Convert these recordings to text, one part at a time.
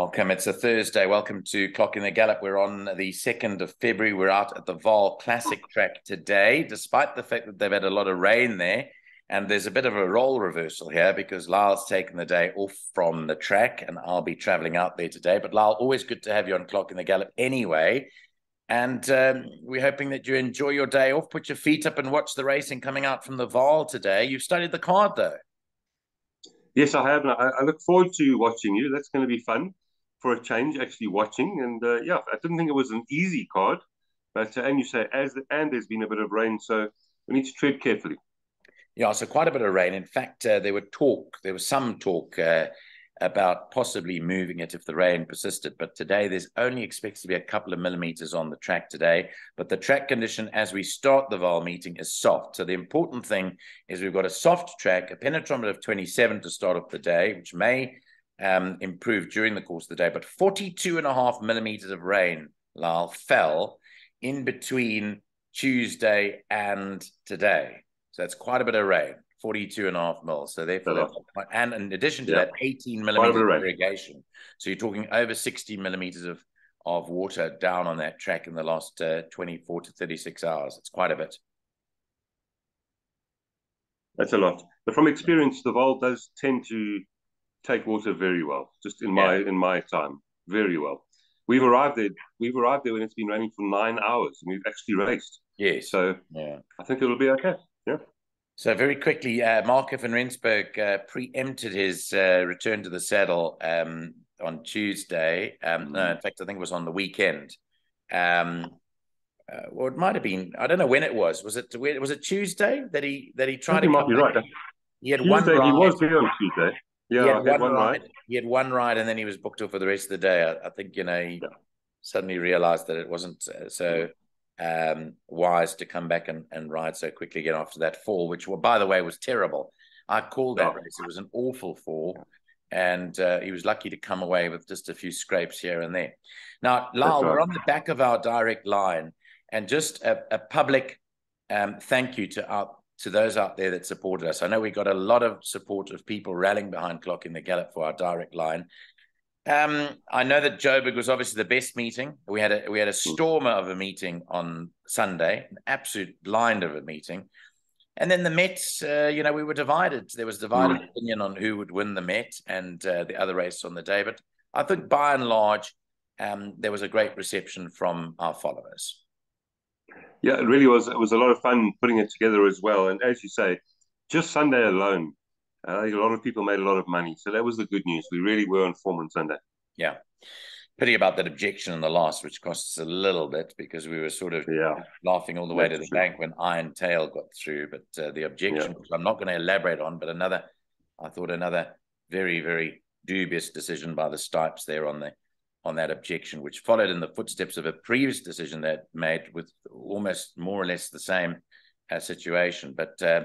Welcome. It's a Thursday. Welcome to Clocking the Gallop. We're on the 2nd of February. We're out at the Vaal Classic track today, despite the fact that they've had a lot of rain there. And there's a bit of a role reversal here because Lyall's taken the day off from the track and I'll be traveling out there today. But Lyall, always good to have you on Clocking the Gallop anyway. And um, we're hoping that you enjoy your day off, put your feet up and watch the racing coming out from the Vaal today. You've studied the card though. Yes, I have. I, I look forward to watching you. That's going to be fun for a change, actually watching. And uh, yeah, I didn't think it was an easy card, but uh, and you say as and there's been a bit of rain, so we need to tread carefully. Yeah, so quite a bit of rain. In fact, uh, there were talk, there was some talk uh, about possibly moving it if the rain persisted. But today there's only expected to be a couple of millimeters on the track today. But the track condition as we start the Vaal meeting is soft. So the important thing is we've got a soft track, a penetrometer of 27 to start off the day, which may um, improve during the course of the day. But 42 and a half millimeters of rain, Lyall, fell in between Tuesday and today. So that's quite a bit of rain. 42 and a half mils. So therefore, and in addition to yeah. that, 18 millimeters of irrigation. So you're talking over 60 millimeters of, of water down on that track in the last uh, 24 to 36 hours. It's quite a bit. That's a lot. But from experience, the Vaal does tend to take water very well. Just in my yeah. in my time, very well. We've arrived there. We've arrived there when it's been raining for nine hours, and we've actually raced. Yes. So yeah, I think it'll be okay. Yeah. So very quickly, uh, Marco van Rensburg uh, preempted his uh, return to the saddle um, on Tuesday. Um, no, in fact, I think it was on the weekend. Um, uh, well, it might have been. I don't know when it was. Was it? Was it Tuesday that he that he tried to? Might be right. He had Tuesday, one. Ride. He was there on Tuesday. Yeah, he had, one, one ride. ride. He had one ride, and then he was booked off for the rest of the day. I, I think you know he yeah. suddenly realised that it wasn't so um, wise to come back and, and ride so quickly again after that fall, which, well, by the way, was terrible. I called that oh. race. It was an awful fall. And uh, he was lucky to come away with just a few scrapes here and there. Now, Lyall, right. we're on the back of our direct line, and just a, a public um, thank you to our to those out there that supported us. I know we got a lot of support of people rallying behind Clocking the Gallop for our direct line. Um, I know that Joburg was obviously the best meeting. We had a we had a hmm. stormer of a meeting on Sunday, an absolute blind of a meeting. And then the Met, uh, you know, we were divided. There was divided mm. opinion on who would win the Met and uh, the other race on the day. But I think by and large, um, there was a great reception from our followers. Yeah, it really was. It was a lot of fun putting it together as well. And as you say, just Sunday alone, uh, a lot of people made a lot of money. So that was the good news. We really were on form on Sunday. Yeah. Pity about that objection in the last, which costs us a little bit because we were sort of yeah. laughing all the way That's to the true. bank when Iron Tail got through. But uh, the objection, yeah. I'm not going to elaborate on, but another, I thought another very, very dubious decision by the Stipes there on the on that objection, which followed in the footsteps of a previous decision that made with almost more or less the same uh, situation. But uh,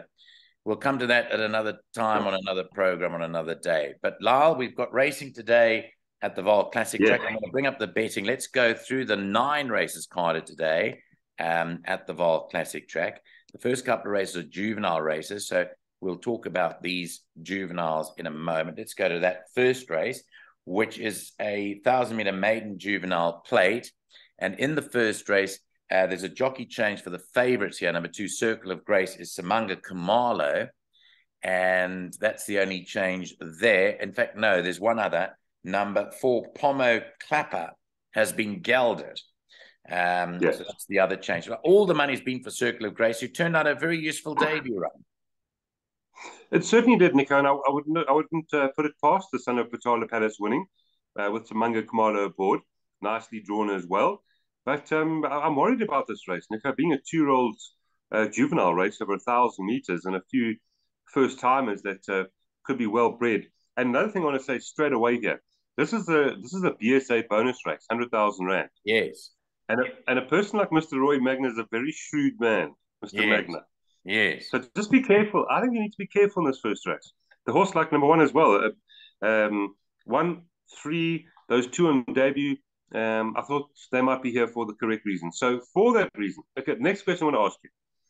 We'll come to that at another time on another program on another day. But Lyall, we've got racing today at the Vaal Classic yeah. track. I'm going to bring up the betting. Let's go through the nine races carded today um, at the Vaal Classic track. The first couple of races are juvenile races. So we'll talk about these juveniles in a moment. Let's go to that first race, which is a thousand meter maiden juvenile plate. And in the first race, uh, there's a jockey change for the favourites here. Number two, Circle of Grace, is Simanga Khumalo. And that's the only change there. In fact, no, there's one other. Number four, Pomo Clapper has been gelded. Um, yes. So that's the other change. All the money's been for Circle of Grace, who turned out a very useful debut run. It certainly did, Nico, and I, I wouldn't, I wouldn't uh, put it past the son of Potala Palace winning uh, with Samanga Khumalo aboard, nicely drawn as well. But um, I'm worried about this race, Nico. Being a two-year-old uh, juvenile race over a thousand meters and a few first timers that uh, could be well bred. And another thing I want to say straight away here: this is a this is a BSA bonus race, hundred thousand rand. Yes. And a, and a person like Mr. Roy Magna is a very shrewd man, Mr. Yes. Magna. Yes. So just be careful. I think you need to be careful in this first race. The horse like number one as well. Uh, um, one, three, those two on debut um, I thought they might be here for the correct reason. So for that reason, okay. Next question I want to ask you.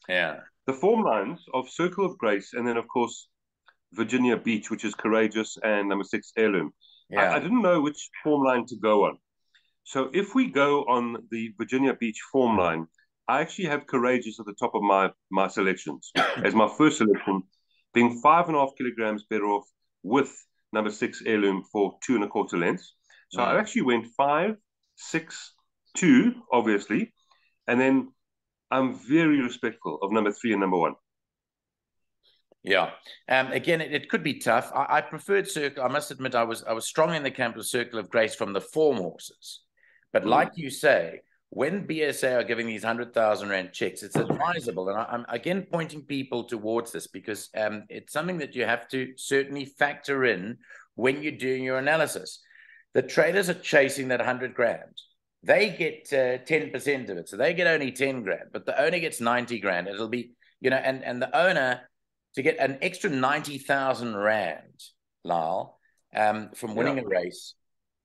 Yeah. The form lines of Circle of Grace, and then of course Virginia Beach, which is courageous, and number six Heirloom. yeah. I, I didn't know which form line to go on. So if we go on the Virginia Beach form line, I actually have Courageous at the top of my my selections as my first selection, being five and a half kilograms better off with number six heirloom for two and a quarter lengths. So mm. I actually went five, six, two, obviously, and then I'm very respectful of number three and number one. Yeah. Um, again, it, it, could be tough. I, I, preferred Circle. I must admit, I was I was strong in the camp of Circle of Grace from the form horses. But mm. like you say, when BSA are giving these 100,000 Rand checks, it's advisable. And I, am again pointing people towards this because um, it's something that you have to certainly factor in when you're doing your analysis. The traders are chasing that 100 grand. They get uh, 10% of it. So they get only 10 grand, but the owner gets 90 grand. It'll be, you know, and, and the owner to get an extra 90,000 Rand, Lyall, um, from winning yeah. a race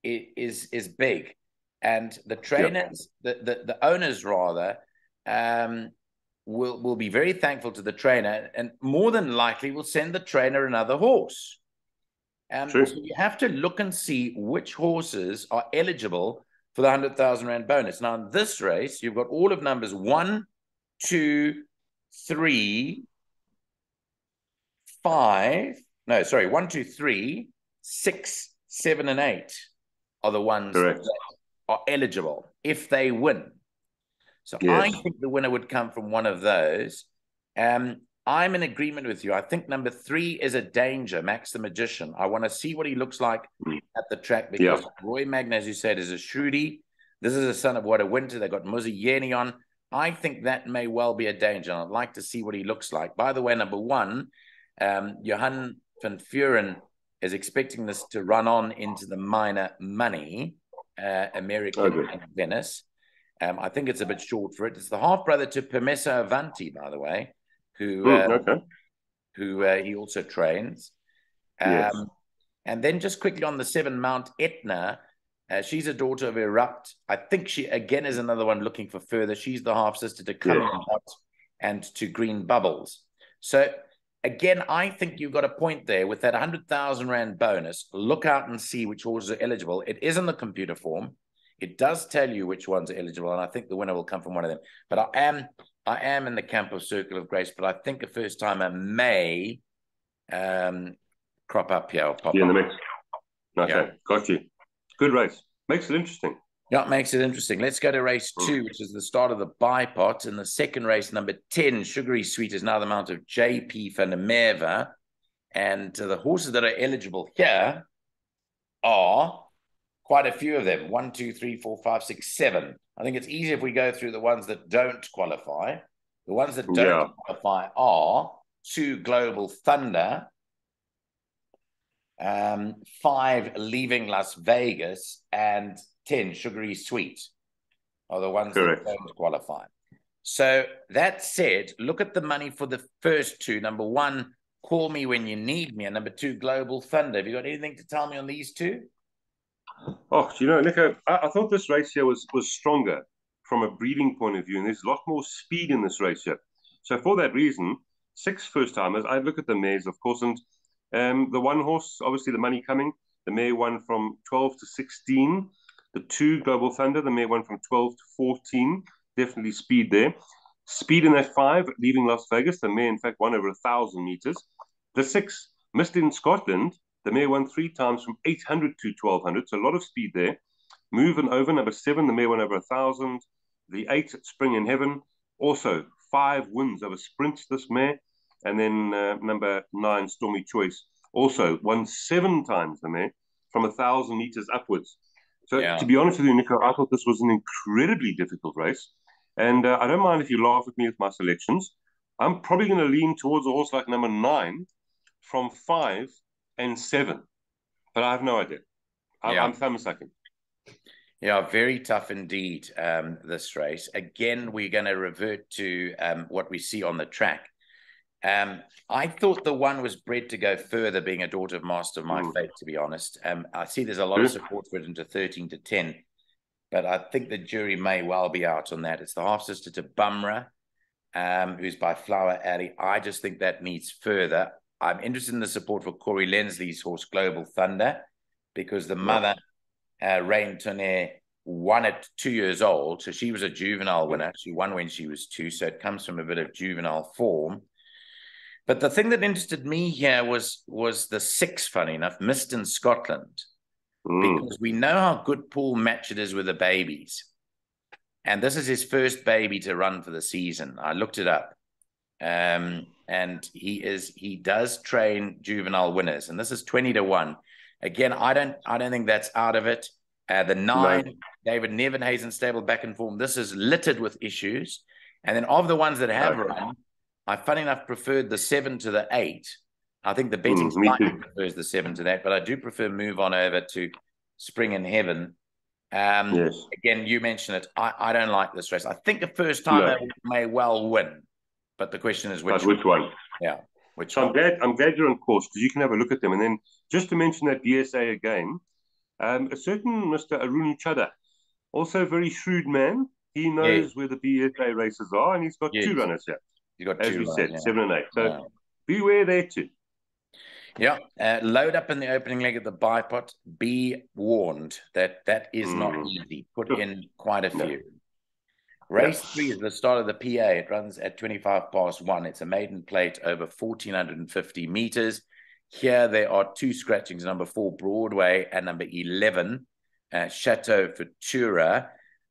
is, is big. And the trainers, yep. the, the, the owners rather, um, will, will be very thankful to the trainer and more than likely will send the trainer another horse. Um, so you have to look and see which horses are eligible for the 100,000 Rand bonus. Now, in this race, you've got all of numbers one, two, three, five. No, sorry, one, two, three, six, seven, and eight are the ones Correct. that are eligible if they win. So yes. I think the winner would come from one of those. Um, I'm in agreement with you. I think number three is a danger, Max the Magician. I want to see what he looks like mm. at the track because yeah. Roy Magna, as you said, is a shroody. This is a son of what a winter. They got Muzi Yeni on. I think that may well be a danger. I'd like to see what he looks like. By the way, number one, um, Johan van Vuuren is expecting this to run on into the minor money, uh, American okay. Venice. Um, I think it's a bit short for it. It's the half brother to Permesso Avanti, by the way who mm, um, okay. who uh, he also trains. Um, yes. And then just quickly on the seven, Mount Etna. Uh, she's a daughter of Erupt. I think she again is another one looking for further. She's the half sister to Coming yeah. and to Green Bubbles. So again, I think you've got a point there with that 100,000 Rand bonus. Look out and see which horses are eligible. It is in the computer form. It does tell you which ones are eligible, and I think the winner will come from one of them. But I am I am in the camp of Circle of Grace, but I think a first timer may um, crop up here. Or Pop yeah, in the mix. Okay, yeah. got you. Good race. Makes it interesting. Yeah, it makes it interesting. Let's go to race hmm. two, which is the start of the bipot. In the second race, number 10, Sugary Sweet, is now the mount of JP Merwe. And uh, the horses that are eligible here are quite a few of them one, two, three, four, five, six, seven. I think it's easier if we go through the ones that don't qualify. The ones that don't yeah. qualify are two Global Thunder, um, five Leaving Las Vegas, and 10 Sugary Sweet are the ones Correct. that don't qualify. So that said, look at the money for the first two. Number one, Call Me When You Need Me, and number two, Global Thunder. Have you got anything to tell me on these two? Oh, you know, Nico, I, I, thought this race here was was stronger from a breeding point of view, and there's a lot more speed in this race here. So for that reason, six first timers. I look at the mares, of course, and um, the one horse, obviously, the money coming. The mare won from 12 to 16. The two Global Thunder, the mare won from 12 to 14. Definitely speed there. Speed in that five, leaving Las Vegas. The mare, in fact, won over a thousand meters. The six, Missed in Scotland, the mare won three times from 800 to 1200, so a lot of speed there. Move and over, number seven, the mare won over 1,000. The eight, Spring in Heaven, also five wins over sprints, this mare. And then uh, number nine, Stormy Choice, also won seven times the mare from a 1,000 meters upwards. So yeah. to be honest with you, Nico, I thought this was an incredibly difficult race. And uh, I don't mind if you laugh at me with my selections. I'm probably going to lean towards a horse like number nine from five and seven, but I have no idea. I'm, yeah. I'm thumb sucking. Yeah, very tough indeed. Um, this race again, we're going to revert to um, what we see on the track. Um, I thought the one was bred to go further, being a daughter of Master of My mm. Fate. To be honest, um, I see there's a lot of support for it into thirteen to ten, but I think the jury may well be out on that. It's the half sister to Bumrah, um, who's by Flower Alley. I just think that needs further. I'm interested in the support for Corey Lensley's horse, Global Thunder, because the mother, uh, Reine Tonnerre, won at two years old. So she was a juvenile winner. She won when she was two. So it comes from a bit of juvenile form. But the thing that interested me here was was the six, funny enough, missed in Scotland. Mm. Because we know how good Paul Matchett is with the babies. And this is his first baby to run for the season. I looked it up. Um, and he is he does train juvenile winners, and this is 20 to 1. Again, I don't I don't think that's out of it. Uh, the nine, no. David Nieuwenhuizen stable back in form. This is littered with issues. And then of the ones that have run, I funny enough preferred the seven to the eight. I think the betting mm, prefers the seven to that, but I do prefer move on over to Spring in Heaven. Um, yes. Again, you mentioned it. I, I don't like this race. I think the first time no. may well win, but the question is which, which one? Yeah. Which so one? I'm glad I'm glad you're on course because you can have a look at them. And then just to mention that BSA again, um, a certain Mr. Arun Chadha, also a very shrewd man. He knows yes. where the BSA races are, and he's got yes. two runners here. You got as we said, yeah. seven and eight. So yeah. beware there too. Yeah, uh, load up in the opening leg of the bipot. Be warned that that is mm. not easy. Put in quite a few. No. Race yeah. three is the start of the PA. It runs at 25 past one. It's a maiden plate over 1,450 meters. Here there are two scratchings number four, Broadway, and number 11, uh, Chateau Futura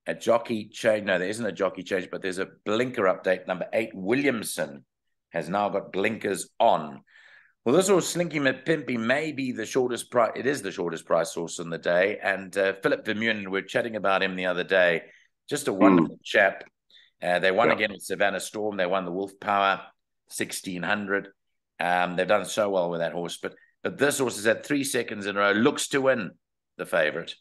a jockey change. No, there isn't a jockey change, but there's a blinker update. Number eight, Williamson has now got blinkers on. Well, this horse, Slinky McPimpy, may be the shortest price. It is the shortest price horse in the day. And uh, Philip Vermeulen, we are chatting about him the other day. Just a wonderful mm. chap. Uh, they won yeah. again with Savannah Storm. They won the Wolf Power 1600. Um, they've done so well with that horse. But but this horse is at three seconds in a row. Looks to win the favourite.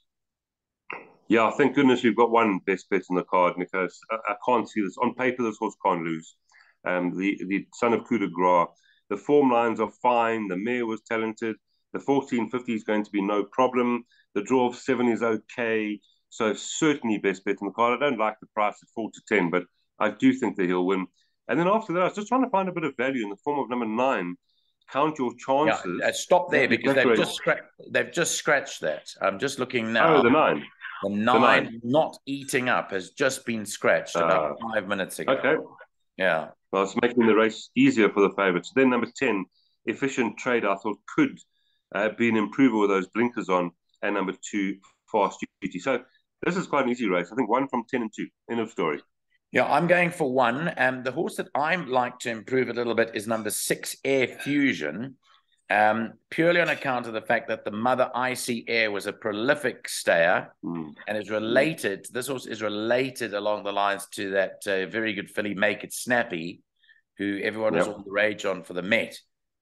Yeah, thank goodness we've got one best bet on the card because I, I can't see this on paper. This horse can't lose. Um, the the son of Coup de Gras, the form lines are fine. The mare was talented. The 1450 is going to be no problem. The draw of seven is okay. So certainly best bet on the card. I don't like the price at four to ten, but I do think that he'll win. And then after that, I was just trying to find a bit of value in the form of number nine. Count your chances. Yeah, stop there because they've just, they've just scratched that. I'm just looking now. Oh, the nine. The nine, nine, not eating up has just been scratched about uh, five minutes ago. Okay. Yeah. Well, it's making the race easier for the favourites. Then number 10, Efficient Trade, I thought could uh, be an improver with those blinkers on. And number two, Fast Duty. So this is quite an easy race. I think one from 10 and two. End of story. Yeah, I'm going for one. And the horse that I like to improve a little bit is number six, Air Fusion um, purely on account of the fact that the mother IC Air was a prolific stayer mm. and is related. This horse is related along the lines to that uh, very good filly, Make It Snappy, who everyone yep. was all the rage on for the Met.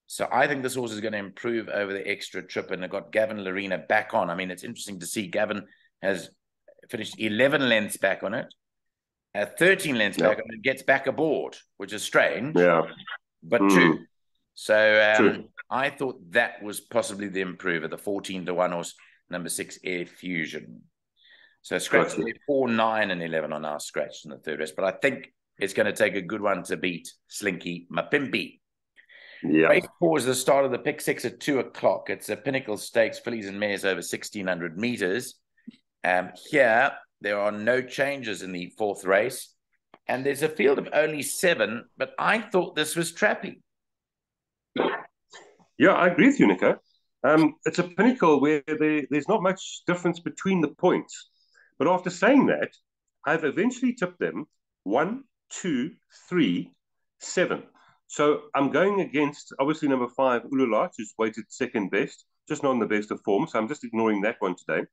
So I think this horse is going to improve over the extra trip, and it got Gavin Lerena back on. I mean, it's interesting to see Gavin has finished 11 lengths back on it, uh, 13 lengths yep. back on it, gets back aboard, which is strange. Yeah. But mm. two. So um, I thought that was possibly the improver, the 14 to 1 horse, number six, Air Fusion. So scratch gotcha. four, nine, and 11 on our scratch in the third race. But I think it's going to take a good one to beat Slinky McPimpy. Yeah. Race four is the start of the pick six at two o'clock. It's a pinnacle stakes, fillies and mares over 1600 meters. Um, here, there are no changes in the fourth race. And there's a field of only seven, but I thought this was trappy. Yeah, I agree with you. Um, it's a pinnacle where there, there's not much difference between the points. But after saying that, I've eventually tipped them one, two, three, seven. So I'm going against obviously number five, Ululat, who's weighted second best, just not in the best of form. So I'm just ignoring that one today.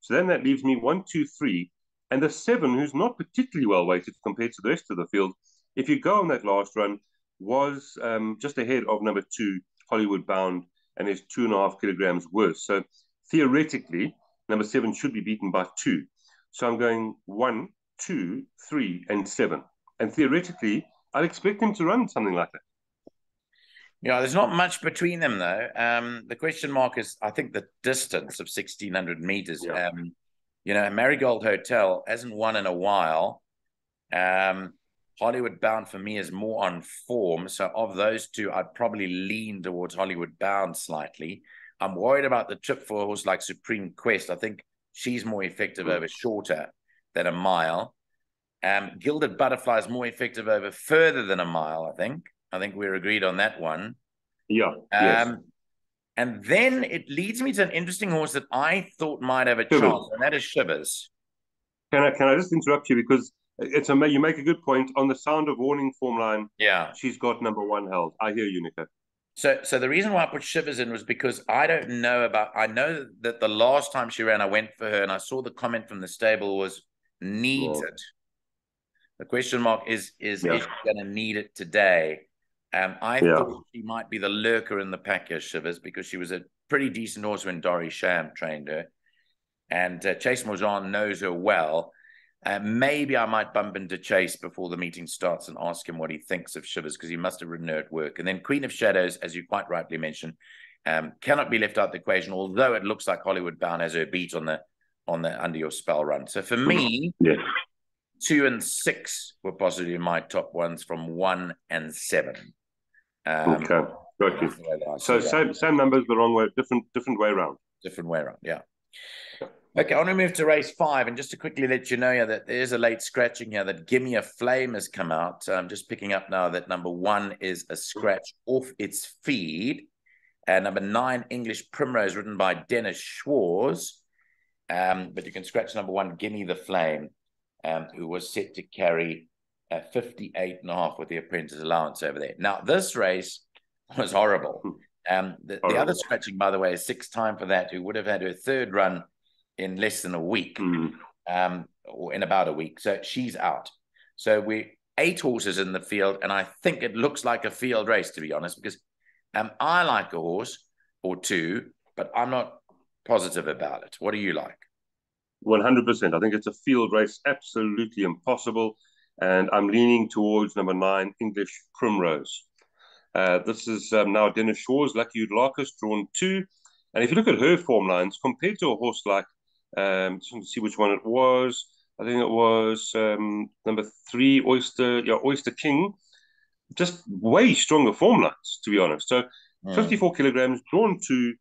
So then that leaves me one, two, three, and the seven, who's not particularly well weighted compared to the rest of the field. If you go on that last run, was um, just ahead of number two, Hollywood bound and is two and a half kilograms worse. So theoretically, number seven should be beaten by two. So I'm going one, two, three, and seven. And theoretically, I'd expect him to run something like that. Yeah, there's not much between them though. Um, the question mark is, I think, the distance of 1600 meters. Yeah. Um, you know, Marigold Hotel hasn't won in a while. Um, Hollywood Bound for me is more on form. So of those two, I'd probably lean towards Hollywood Bound slightly. I'm worried about the trip for a horse like Supreme Quest. I think she's more effective mm. over shorter than a mile. Um, Gilded Butterfly is more effective over further than a mile, I think. I think we're agreed on that one. Yeah. Um, yes. And then it leads me to an interesting horse that I thought might have a Shivers. chance, and that is Shivers. Can I can I just interrupt you because it's a you make a good point on the sound of warning form line. Yeah, she's got number one held. I hear you, Nico. So, so the reason why I put Shivers in was because I don't know about. I know that the last time she ran, I went for her, and I saw the comment from the stable was needs oh. it. The question mark is is yeah. is she going to need it today? Um, I yeah. thought she might be the lurker in the pack here, Shivers, because she was a pretty decent horse when Dory Sham trained her. And uh, Chase Maujean knows her well. Uh, maybe I might bump into Chase before the meeting starts and ask him what he thinks of Shivers because he must have ridden her at work. And then Queen of Shadows, as you quite rightly mentioned, um, cannot be left out of the equation. Although it looks like Hollywood Bound has her beat on the on the under your spell run. So for me, yeah. two and six were possibly my top ones from one and seven. Um, okay, got you. So same same numbers, the wrong way, different different way around. Different way around, yeah. Okay, I want to move to race five, and just to quickly let you know yeah, that there is a late scratching here. That "Give Me a Flame" has come out. I'm just picking up now that number one is a scratch off its feed, and number nine, English Primrose, written by Dennis Schwarz. Um, but you can scratch number one, "Give Me the Flame," um, who was set to carry a 58 and a half with the apprentice allowance over there. Now, this race was horrible. Hmm. Um, the, horrible. the other scratching, by the way, is six time for that, who would have had her third run in less than a week, mm. um, or in about a week. So she's out. So we eight horses in the field, and I think it looks like a field race, to be honest, because um, I like a horse or two, but I'm not positive about it. What do you like? 100%. I think it's a field race, absolutely impossible and I'm leaning towards number nine, English Primrose. Uh, this is um, now Dennis Shaw's Lucky Larkus, drawn two. And if you look at her form lines, compared to a horse like, um, just want to see which one it was. I think it was um, number three, Oyster, yeah, Oyster King. Just way stronger form lines, to be honest. So, mm. 54 kilograms, drawn to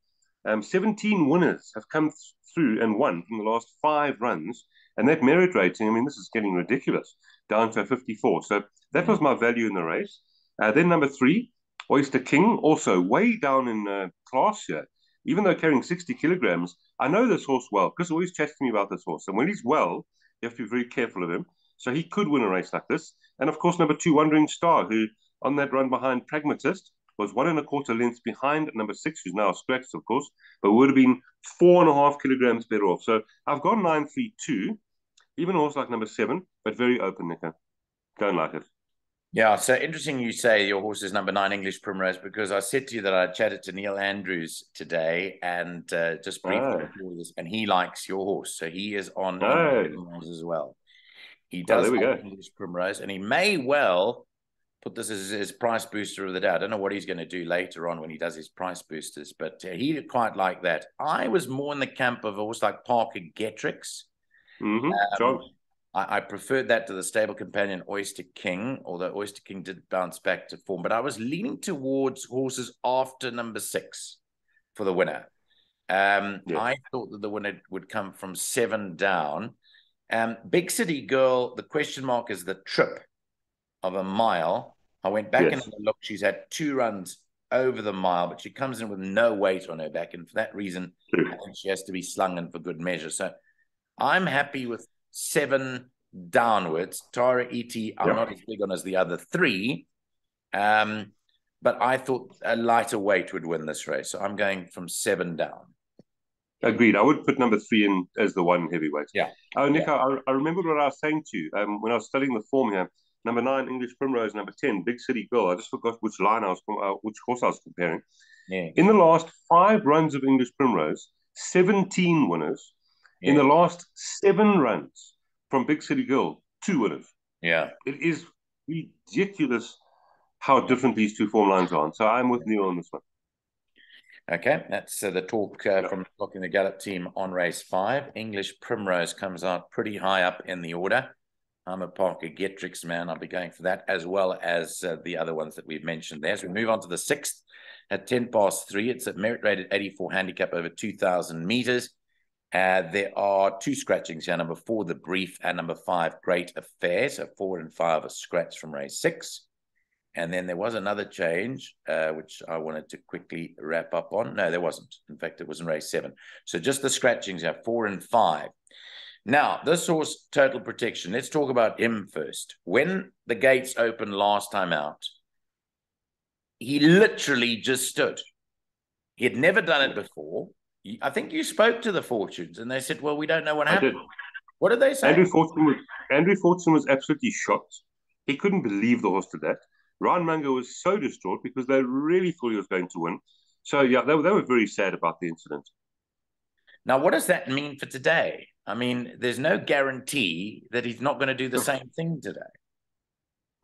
Um, 17 winners have come through and won from the last five runs. And that merit rating, I mean, this is getting ridiculous down to 54. So that was my value in the race. Uh, then number three, Oyster King, also way down in uh, class here. Even though carrying 60 kilograms, I know this horse well. Chris always chats to me about this horse. And when he's well, you have to be very careful of him. So he could win a race like this. And of course, number two, Wandering Star, who on that run behind Pragmatist was one and a quarter lengths behind number six, who's now scratched, of course, but would have been four and a half kilograms better off. So I've gone nine, three, two. Even a horse like number seven, but very open, Nico. Don't like it. Yeah, so interesting you say your horse is number nine English Primrose because I said to you that I chatted to Neil Andrews today and uh, just briefly oh. this, and he likes your horse, so he is on oh. as well. He does oh, like English Primrose, and he may well put this as his price booster of the day. I don't know what he's going to do later on when he does his price boosters, but uh, he quite like that. I was more in the camp of a horse like Parker Getrix Mm-hmm. Um, I, I, preferred that to the stable companion Oyster King, although Oyster King did bounce back to form. But I was leaning towards horses after number six for the winner. Um, yeah. I thought that the winner would come from seven down. Um, Big City Girl, the question mark is the trip of a mile. I went back yes. and look. She's had two runs over the mile, but she comes in with no weight on her back. And for that reason, she has to be slung in for good measure. So I'm happy with seven downwards. Tara ET, I'm not as big on as the other three. Um, but I thought a lighter weight would win this race. So I'm going from seven down. Agreed. I would put number three in as the one heavyweight. Yeah. Oh, Nico, yeah. I, I remember what I was saying to you um, when I was studying the form here. Number nine, English Primrose. Number ten, Big City Girl. I just forgot which line I was, uh, which horse I was comparing. Yeah. In the last five runs of English Primrose, 17 winners, yeah. in the last seven runs from Big City Girl, two winners. Yeah. It is ridiculous how different these two form lines are. So I'm with Neil on this one. Okay, that's uh, the talk uh, from looking the Gallop team on race five. English Primrose comes out pretty high up in the order. I'm a Parker Getrix man. I'll be going for that as well as uh, the other ones that we've mentioned there. As we move on to the sixth, at 10 past three. It's a merit rated 84 handicap over 2,000 meters. Uh, there are two scratchings here. Number four, the brief, and number five, great affair. So four and five are scratched from race six. And then there was another change, uh, which I wanted to quickly wrap up on. No, there wasn't. In fact, it was in race seven. So just the scratchings here, four and five. Now, this horse, Total Protection, let's talk about him first. When the gates opened last time out, he literally just stood. He had never done it before. I think you spoke to the Fortunes and they said, well, we don't know what happened. What did they say? Andrew Fortune was, Andrew Fortune was absolutely shocked. He couldn't believe the horse did that. Ryan Munger was so distraught because they really thought he was going to win. So, yeah, they, they were very sad about the incident. Now, what does that mean for today? I mean, there's no guarantee that he's not going to do the same thing today.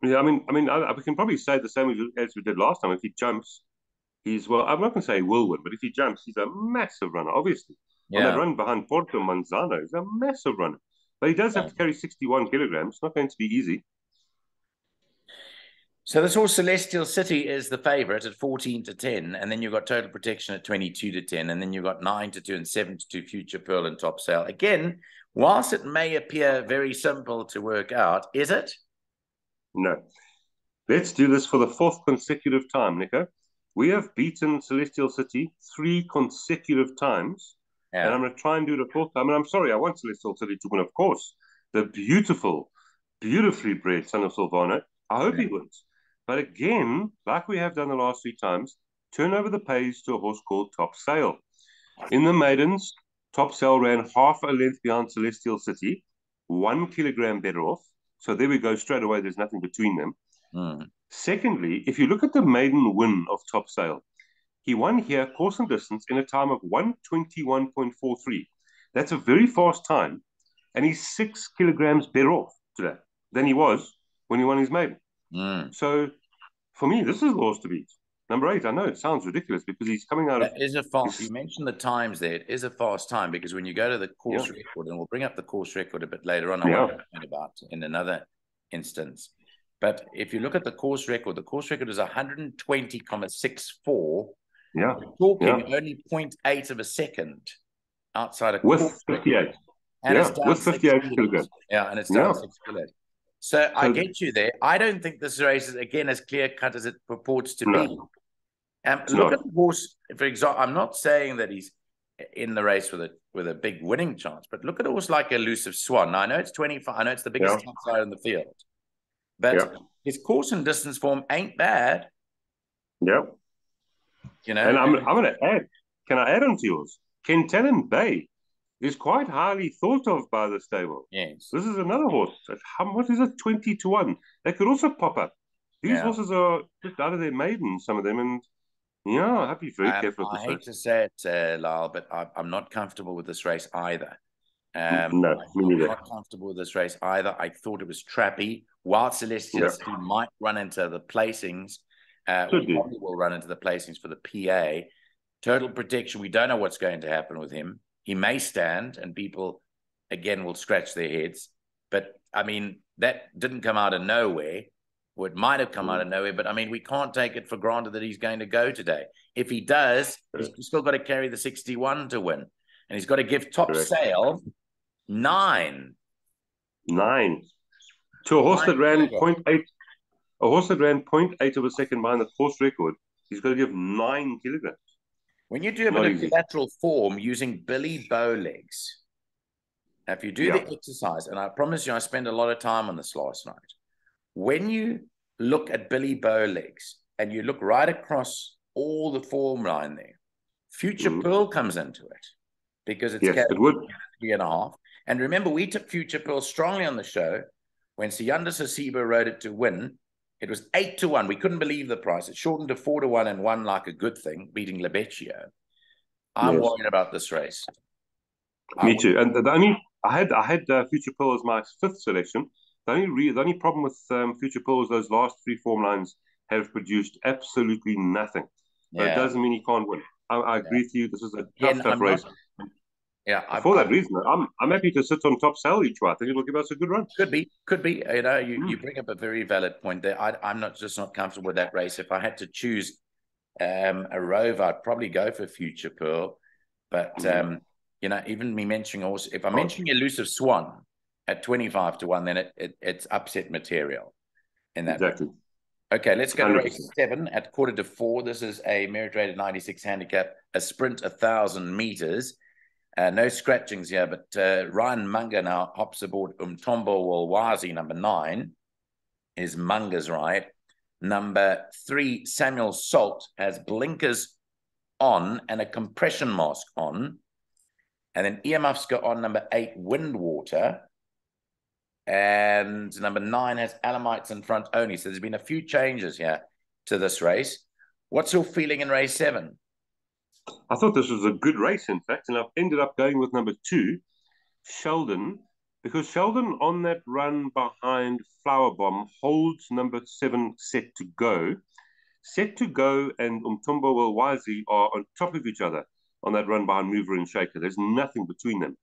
Yeah, I mean, I mean, I, we can probably say the same as we did last time. If he jumps, he's well. I'm not going to say he will win, but if he jumps, he's a massive runner. Obviously, yeah. on that run behind Porto Manzano, he's a massive runner. But he does have to carry 61 kilograms. It's not going to be easy. So this horse Celestial City is the favorite at 14 to 10, and then you've got Total Protection at 22 to 10, and then you've got 9 to 2 and 7 to 2 Future Pearl and Top Sail. Again, whilst it may appear very simple to work out, is it? No. Let's do this for the fourth consecutive time, Nico. We have beaten Celestial City three consecutive times, yeah. and I'm going to try and do it a fourth time. Mean, I'm sorry, I want Celestial City to win, of course. The beautiful, beautifully bred son of Silvano. I hope yeah. he wins. But again, like we have done the last three times, turn over the page to a horse called Top Sail. In the maidens, Top Sail ran half a length behind Celestial City, one kilogram better off. So there we go, straight away, there's nothing between them. Mm. Secondly, if you look at the maiden win of Top Sail, he won here course and distance in a time of 121.43. That's a very fast time, and he's six kilograms better off today than he was when he won his maiden. Mm. So for me, this is the horse to beat. Number eight, I know it sounds ridiculous because he's coming out of. It is a fast. You mentioned the times there. It is a fast time because when you go to the course yeah. record, and we'll bring up the course record a bit later on, I yeah. want to about in another instance. But if you look at the course record, the course record is 120,64. Yeah. We're talking yeah. only 0.8 of a second outside of with 58. And yeah, with 58 kilograms. Yeah, and it's down yeah. six kilos. So I get you there. I don't think this race is again as clear cut as it purports to no. be. Um, look not. at the horse, for example. I'm not saying that he's in the race with a with a big winning chance, but look at a horse like Elusive Swan. Now, I know it's 25. I know it's the biggest yeah. side in the field, but yeah. his course and distance form ain't bad. Yep. You know, and I'm I'm going to add. Can I add on to yours? Kentelyn Bay is quite highly thought of by the stable. Yes. This is another horse. How, what is it? 20 to 1. They could also pop up. These yeah. horses are just out of their maiden, some of them. And yeah, I have to be very um, careful. I hate race. to say it, uh, Lyall, but I, am not comfortable with this race either. Um, no, me neither. I'm not comfortable with this race either. I thought it was trappy. While Celestial yeah. might run into the placings, uh, we will run into the placings for the PA. Total prediction: We don't know what's going to happen with him. He may stand and people again will scratch their heads. But I mean, that didn't come out of nowhere. Or it might have come out of nowhere, but I mean, we can't take it for granted that he's going to go today. If he does, he's still got to carry the 61 to win. And he's got to give top Correct. sale nine. Nine. To a horse nine that ran 0.8, a horse that ran 0.8 of a second behind the course record, he's got to give nine kilograms. When you do a bit of lateral form using Billy Bowlegs, now if you do yeah. the exercise, and I promise you, I spent a lot of time on this last night. When you look at Billy Bowlegs and you look right across all the form line there, Future mm. Pearl comes into it because it's yes, it would. three and a half. And remember, we took Future Pearl strongly on the show when Sianda Sasiba rode it to win it was eight to one. We couldn't believe the price. It shortened to four to one and won like a good thing, beating Lebecchio. I'm yes. worried about this race. Me I'm too. And the only I had I had uh, Future Pearl as my fifth selection. The only re- the only problem with um, Future Pearl is those last three form lines have produced absolutely nothing. But it doesn't mean he can't win. I, I agree yeah. with you. This is a tough, tough race. Not, yeah, for that reason, I'm I'm happy to sit on Top Sail each way. I think it'll give us a good run. Could be, could be. You know, you, mm. you bring up a very valid point there. I, I'm not just not comfortable with that race. If I had to choose um, a rover, I'd probably go for Future Pearl. But mm-hmm. um, you know, even me mentioning also, if I'm oh. mentioning Elusive Swan at 25 to 1, then it, it it's upset material in that. Exactly. Okay, let's go 100%. to race seven at quarter to four. This is a merit rated 96 handicap, a sprint a thousand meters. Uh, no scratchings here, but uh, Ryan Munger now hops aboard Umtombo Walwazi, number nine. Is Munger's right. Number three, Samuel Salt has blinkers on and a compression mask on. And then earmuffs go on number eight, Windwater. And number nine has Alamites in front only. So there's been a few changes here to this race. What's your feeling in race seven? I thought this was a good race, in fact, and I've ended up going with number two, Sheldon, because Sheldon on that run behind Flower Bomb holds number seven set to go. Set to go and Umtombo Welwazi are on top of each other on that run behind Mover and Shaker. There's nothing between them.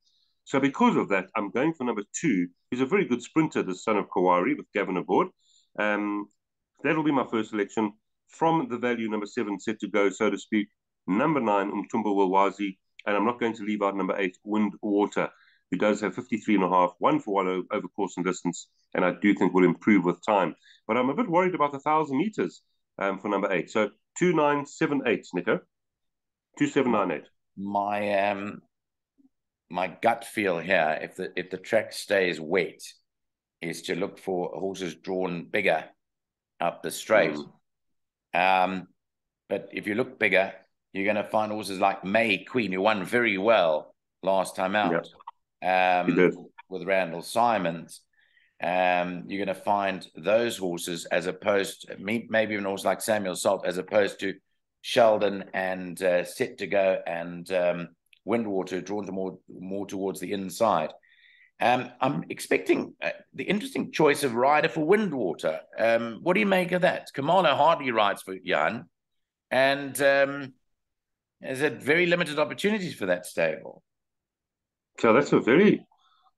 So because of that, I'm going for number two. He's a very good sprinter, the son of Kawari, with Gavin aboard. Um, that'll be my first selection from the value number seven set to go, so to speak. Number nine, Umtumba Wilwazi. And I'm not going to leave out number eight, Wind Water, who does have 53 and a half, one for one over course and distance, and I do think will improve with time. But I'm a bit worried about the thousand meters um, for number eight. So 2978, Nico. 2798. My um my gut feel here, if the if the track stays wet, is to look for horses drawn bigger up the straight. Mm. Um, but if you look bigger, you're going to find horses like May Queen, who won very well last time out yep. um, with Randall Simons. Um, you're going to find those horses as opposed to maybe even horse like Samuel Salt, as opposed to Sheldon and uh, Set to Go and um, Windwater drawn to more more towards the inside. Um, I'm expecting uh, the interesting choice of rider for Windwater. Um, what do you make of that? Kamala hardly rides for Jan, and um, has had very limited opportunities for that stable. So that's a very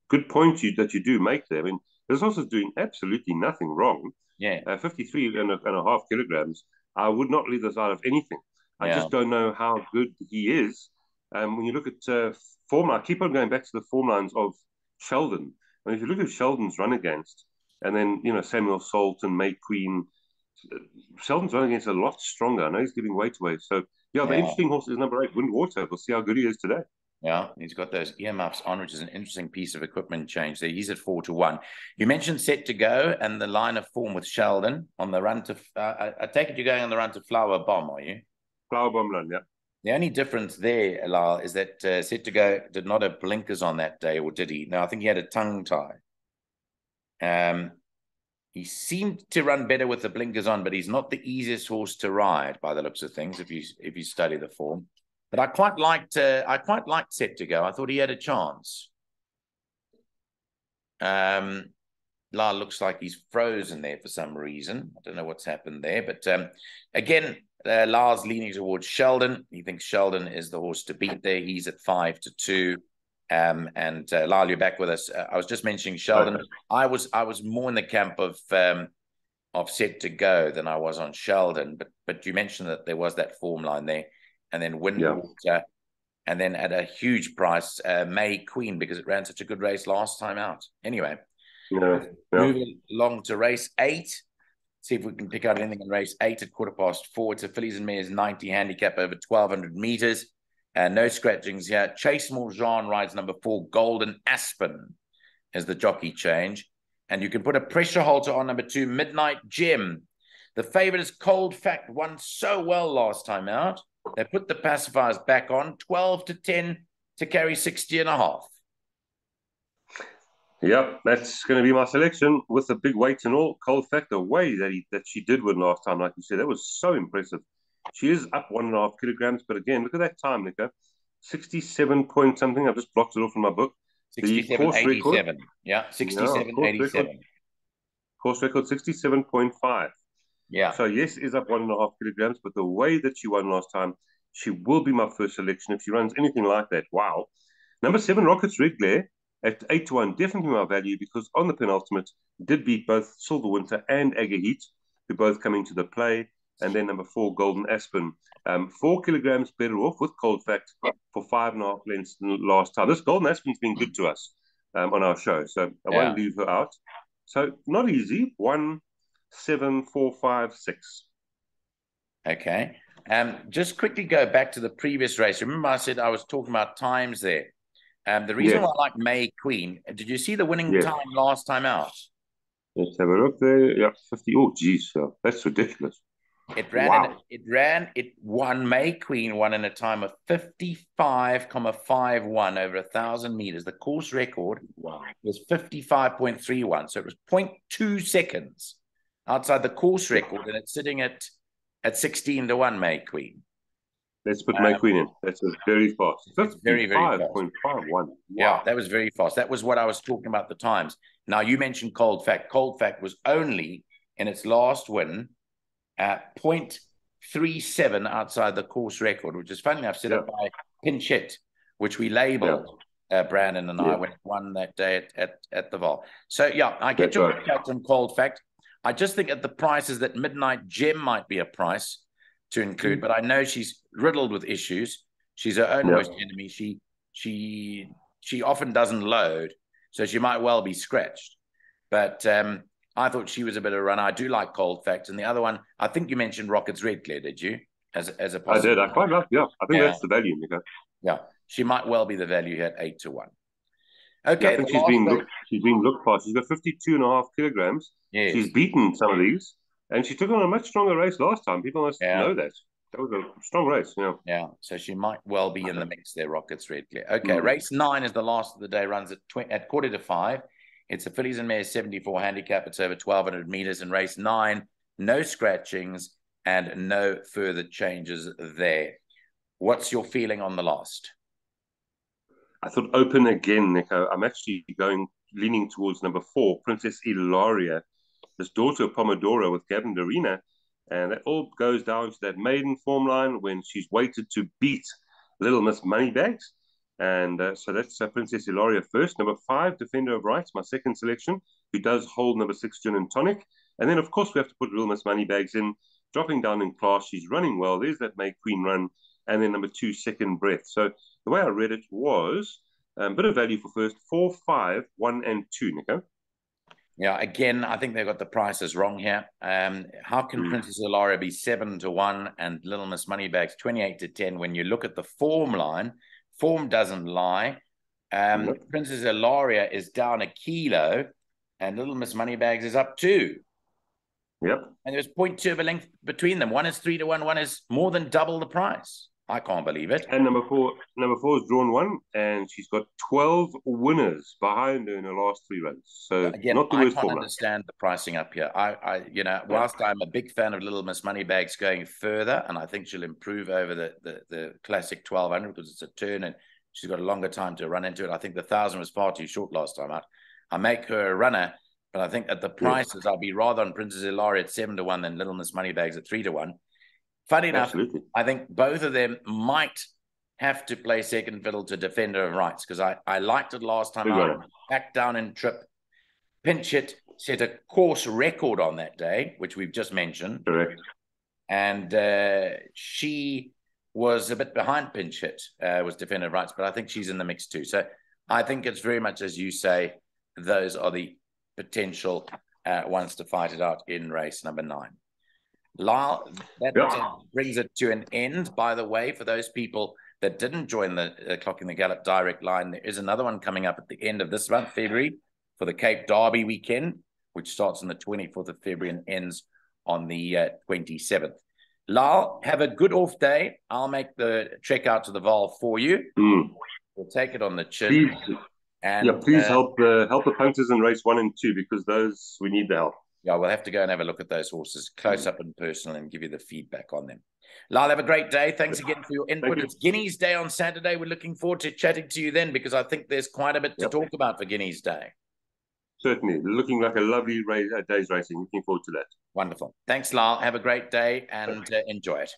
good point you, that you do make there. I mean, this horse is doing absolutely nothing wrong. Yeah, uh, 53 and a, and a half kilograms. I would not leave this out of anything. I yeah. just don't know how good he is um, when you look at uh, form, I keep on going back to the form lines of Sheldon. And if you look at Sheldon's run against, and then you know Samuel Salt and May Queen, Sheldon's run against a lot stronger. I know he's giving weight away. So yeah, the yeah. interesting horse is number eight, Windwater. We'll see how good he is today. Yeah, he's got those earmuffs on, which is an interesting piece of equipment change there. He's at four to one. You mentioned set to go and the line of form with Sheldon on the run to. Uh, I, I, take it you're going on the run to Flower Bomb, are you? Flower Bomb run, yeah. The only difference there, Lyall, is that uh, Set to Go did not have blinkers on that day, or did he? No, I think he had a tongue tie. Um, he seemed to run better with the blinkers on, but he's not the easiest horse to ride by the looks of things. If you if you study the form, but I quite liked uh, I quite liked Set to Go. I thought he had a chance. Um, Lyall looks like he's frozen there for some reason. I don't know what's happened there, but um, again, uh, Lars leaning towards Sheldon. He thinks Sheldon is the horse to beat there. He's at five to two. Um, and uh, Lyall, you're back with us. Uh, I was just mentioning Sheldon. I was I was more in the camp of um, of set to go than I was on Sheldon. But but you mentioned that there was that form line there, and then Windwater, yeah. and then at a huge price, uh, May Queen because it ran such a good race last time out. Anyway, yeah, yeah. moving along to race eight see if we can pick out anything in race eight at quarter past four. It's a fillies and mares 90 handicap over 1200 meters. Uh, no scratchings here. Chase Maujean rides number four, Golden Aspen, as the jockey change. And you can put a pressure halter on number two, Midnight Gem. The favorite is Cold Fact, won so well last time out. They put the pacifiers back on, 12 to 10 to carry 60 and a half. Yep, that's going to be my selection with the big weights and all. Cold fact, the way that he that she did win last time, like you said, that was so impressive. She is up one and a half kilograms, but again, look at that time, Nico. 67 point something. I've just blocked it off in my book. 67, 87. Record, yeah, 67, yeah, 87. Record, course record 67.5. Yeah. So, yes, is up one and a half kilograms, but the way that she won last time, she will be my first selection if she runs anything like that. Wow. Number seven, Rockets Red Glare at 8 to 1, definitely my value because on the penultimate, did beat both Silver Winter and Aga Heat, who both come into the play. And then number four, Golden Aspen. Um, four kilograms better off with Cold Fact for five and a half lengths last time. This Golden Aspen's been good to us um, on our show, so I yeah. won't leave her out. So not easy. One, seven, four, five, six. Okay. Um, just quickly go back to the previous race. Remember, I said I was talking about times there. Um, the reason yes. why I like May Queen, did you see the winning yes. time last time out? Let's have a look there. Yeah, 50. Oh, geez, that's ridiculous. It ran, wow. in, it ran, it won May Queen, won in a time of 55,51 over a thousand meters. The course record wow. was 55.31. So it was 0.2 seconds outside the course record, and it's sitting at at 16 to 1 May Queen. Let's put um, May Queen in. That's very fast. That's very, very fast. Wow. Yeah, that was very fast. That was what I was talking about the times. Now, you mentioned Cold Fact. Cold Fact was only in its last win at 0.37 outside the course record, which is funny enough set yeah. up by Pinch Hit, which we labeled yeah. uh, Brandon and yeah. I when won that day at, at, at the Vaal. So, yeah, I get That's your right. on Cold Fact. I just think at the prices that Midnight Gem might be a price to include, mm. but I know she's riddled with issues. She's her own worst enemy. She she she often doesn't load, so she might well be scratched. But um, I thought she was a bit of a runner. I do like Cold Fact, and the other one, I think you mentioned Rockets Red Glare, did you? As as a I did. I quite like. Yeah, I think yeah. that's the value. Yeah, she might well be the value here at eight to one. Okay, yeah, I think she's been looked, she's been looked past. She's got 52 and a half kilograms. Yes. She's beaten some of these, and she took on a much stronger race last time. People must yeah. know that. That was a strong race. Yeah. Yeah. So she might well be in the mix there, Rockets Red Glare. Okay, mm. race nine is the last of the day, runs at, tw- at quarter to five. It's a fillies and mares 74 handicap. It's over 1,200 meters in race nine. No scratchings and no further changes there. What's your feeling on the last? I thought open again, Nico. I'm actually going leaning towards number four, Princess Ilaria, this daughter of Pomodoro with Gavin Lerena. And that all goes down to that maiden form line when she's waited to beat Little Miss Moneybags. And uh, so that's uh, Princess Ilaria first. Number five, Defender of Rights, my second selection, who does hold number six, Gin and Tonic. And then, of course, we have to put Real Miss Moneybags in, dropping down in class. She's running well. There's that May Queen run. And then number two, Second Breath. So the way I read it was a um, bit of value for first, four, five, one, and two, Nico. Yeah, again, I think they've got the prices wrong here. Um, how can mm. Princess Ilaria be seven to one and Little Miss Moneybags 28 to 10 when you look at the form line? Form doesn't lie. Um, yep. Princess Ilaria is down a kilo, and Little Miss Moneybags is up two. Yep. And there's 0.2 of a length between them. One is three to one, one is more than double the price. I can't believe it. And number four, number four is drawn one, and she's got twelve winners behind her in her last three runs. So again, not the I can't understand the pricing up here. I, I, you know, whilst I'm a big fan of Little Miss Moneybags going further, and I think she'll improve over the the, the classic twelve hundred because it's a turn and she's got a longer time to run into it. I think the thousand was far too short last time out. I make her a runner, but I think at the prices. I'll be rather on Princess Ilaria at seven to one than Little Miss Moneybags at three to one. Funny enough, Absolutely. I think both of them might have to play second fiddle to defender of rights because I, I liked it last time out. Back down in trip. Pinch Hit, set a course record on that day, which we've just mentioned. Correct. And uh, she was a bit behind Pinch Hit, uh, was defender of rights, but I think she's in the mix too. So I think it's very much as you say, those are the potential uh, ones to fight it out in race number nine. Lyall, that yeah. brings it to an end, by the way, for those people that didn't join the uh, Clocking the Gallop direct line. There is another one coming up at the end of this month, February, for the Cape Derby weekend, which starts on the 24th of February and ends on the uh, 27th. Lyall, have a good off day. I'll make the trek out to the Vaal for you. Mm. We'll take it on the chin. Please, and, yeah, please uh, help the help the punters in race one and two because those we need the help yeah, we'll have to go and have a look at those horses close up and personal and give you the feedback on them. Lyall, have a great day. Thanks again for your input. It's Guineas Day on Saturday. We're looking forward to chatting to you then because I think there's quite a bit yep. to talk about for Guineas Day. Certainly. Looking like a lovely race, uh, day's racing. Looking forward to that. Wonderful. Thanks, Lyall. Have a great day and uh, enjoy it.